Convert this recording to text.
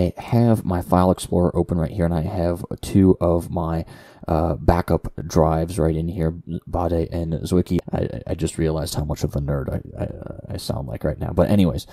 I have my File Explorer open right here, and I have two of my uh, backup drives right in here, Baade and Zwicky. I, I just realized how much of a nerd I, I, uh, I sound like right now. But anyways,